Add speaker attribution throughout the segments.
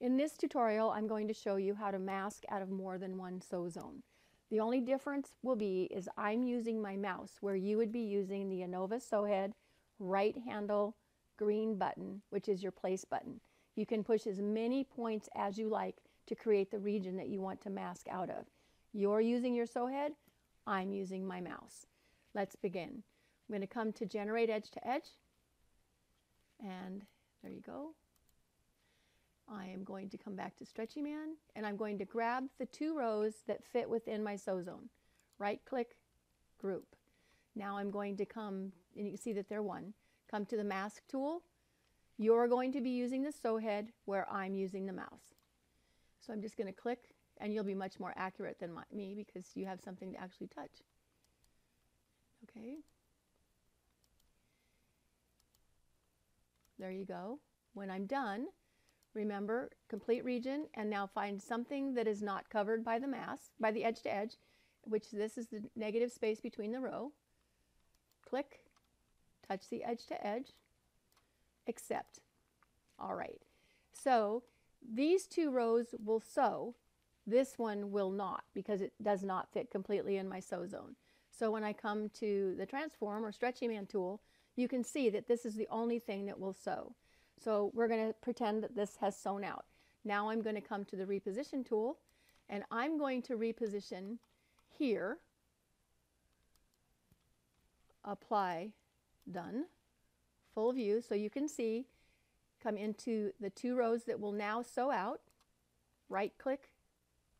Speaker 1: In this tutorial, I'm going to show you how to mask out of more than one sew zone. The only difference will be is I'm using my mouse where you would be using the Innova sew head right handle green button, which is your place button. You can push as many points as you like to create the region that you want to mask out of. You're using your sew head, I'm using my mouse. Let's begin. I'm going to come to generate edge to edge and there you go. I am going to come back to Stretchy Man and I'm going to grab the two rows that fit within my sew zone. Right click, group. Now I'm going to come, and you can see that they're one, come to the mask tool. You're going to be using the sew head where I'm using the mouse. So I'm just going to click and you'll be much more accurate than my, me because you have something to actually touch. Okay. There you go. When I'm done, remember complete region and now find something that is not covered by the mass, by the edge to edge, which this is the negative space between the row. Click, touch the edge to edge, accept. All right. So these two rows will sew. This one will not because it does not fit completely in my sew zone. So when I come to the transform or stretchy man tool, you can see that this is the only thing that will sew. So we're going to pretend that this has sewn out. Now I'm going to come to the reposition tool and I'm going to reposition here, apply, done, full view so you can see, come into the two rows that will now sew out, right click,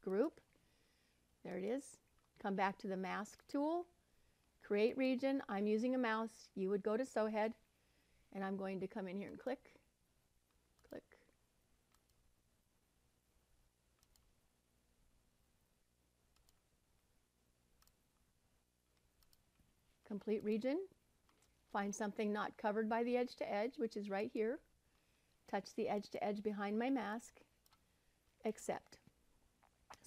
Speaker 1: group, there it is, come back to the mask tool, create region, I'm using a mouse, you would go to sew head, and I'm going to come in here and click. Complete region, find something not covered by the edge to edge, which is right here, touch the edge to edge behind my mask, accept.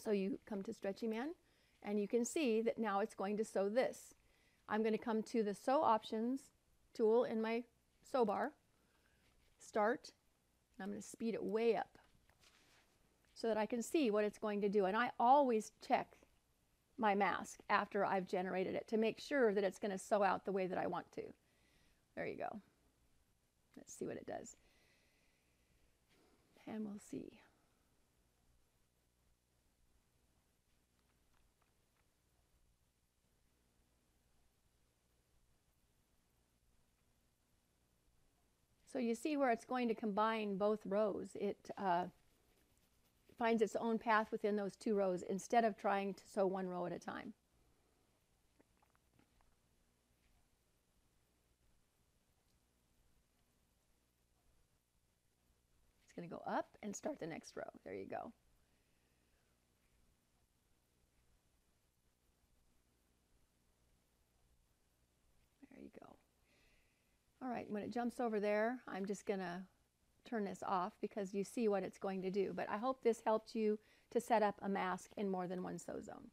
Speaker 1: So you come to Stretchy Man, and you can see that now it's going to sew this. I'm going to come to the sew options tool in my sew bar, start, and I'm going to speed it way up so that I can see what it's going to do. And I always check my mask after I've generated it to make sure that it's going to sew out the way that I want to. There you go. Let's see what it does. And we'll see. So you see where it's going to combine both rows. It uh, finds its own path within those two rows instead of trying to sew one row at a time. It's going to go up and start the next row. There you go. There you go. All right, when it jumps over there, I'm just going to turn this off because you see what it's going to do. But I hope this helped you to set up a mask in more than one sew zone.